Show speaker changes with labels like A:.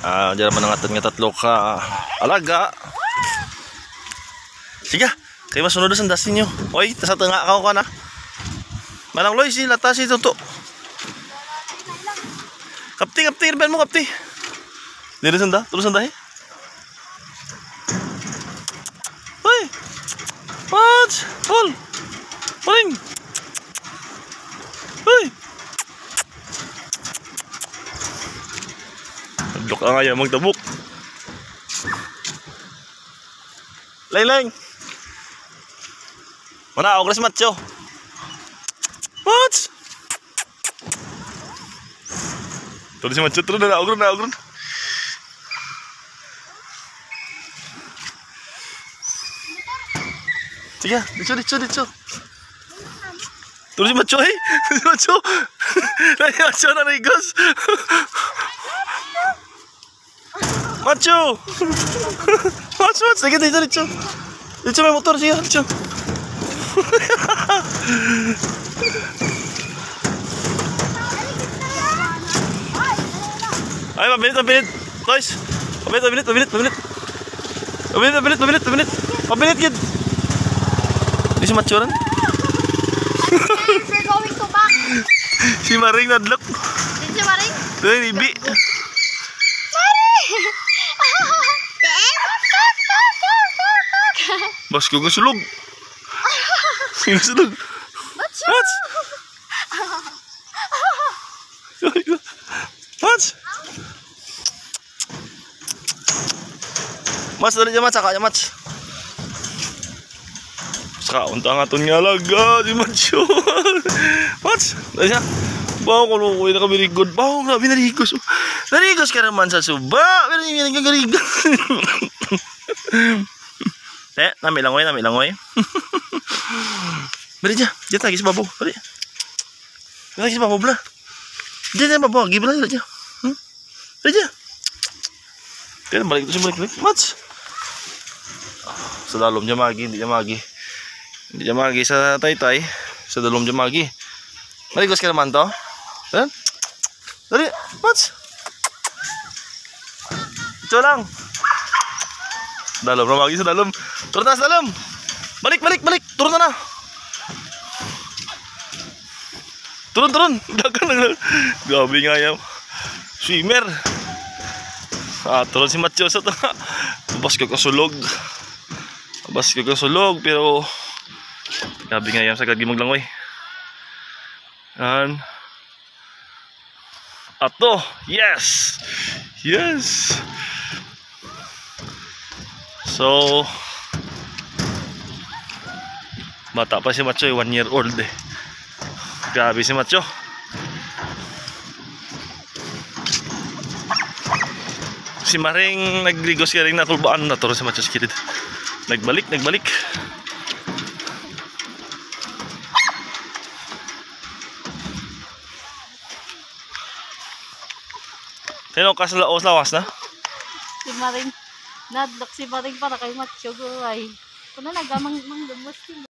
A: Ah, diyan naman ang nga tatlo ka alaga. Sige, kay masunod sa dasin nyo. Oy, tasa tanga ka ka na. Manang loy si lata si tuto. Kapti, kapti, irban mo kapti. Dito sanda, tulus sanda eh. What? Hol! Dok ang ayaw magtabok. Leng, leng! Mana, ogres macho. What? Tuloy si macho, tuloy na, ogron na, ogron. Sige, dito, dito, dito. Tuloy si macho, eh. Si macho. Nai macho na nagos. Macho. Macho, macho. Sige, dito, dito. Dito may motor, sige, dito. Ay, mabilit, mabilit. Toys. Mabilit, mabilit, mabilit, mabilit. Mabilit, mabilit, mabilit, mabilit. Mabilit, gid. Di si Macho rin.
B: We're going to back.
A: Si Maring nadlok.
B: Did you maring?
A: Doon, ibi. Mas gue ngesulung Ngesulung Nga sulog. Bats! Bats! Mas. Mas, dali dyan, Mas. Saka dyan, Mats. Saka, unta nga itong ngalaga. Di Mats yun. Mats, dali dyan. Bawang kalau ko na kabirigod. nggak na, binarigos. Narigos ka naman sa suba. Beri yung. Eh, nami langoy, nami langoy. Beri aja, dia lagi si babu, Beri. Dia lagi si babu belah. Dia hmm? dia babu, lagi belah aja. Hmm? Aja. Dia balik terus balik balik. Mat. Sedalom jam lagi, di jam lagi. Di jam lagi sa tai tai. Sedalom jam lagi. Mari kita sekarang mantau. Dan. Dari, mat. Colang. Dalam na magi sa dalam. Turun na sa dalam. Balik, balik, balik. Turun na. Turun, turun. Dagan na. Grabe nga. Swimmer. Ah, turun si Matyo sa to. Abas ko kasulog. Abas ko kasulog. Pero, grabe nga yan sa kagimag langoy. Yan. Ato. Yes. Yes. So, bata pa si Macho, eh, one year old eh. Grabe si Macho. Si Maring nagligos ka rin na tulbaan na to si Macho si Kirid. Nagbalik, nagbalik. Sino ka sa laos lawas na?
B: Si Maring. Nadlock si Maring para kay Macho Guray. Kung na nagamang mang lumas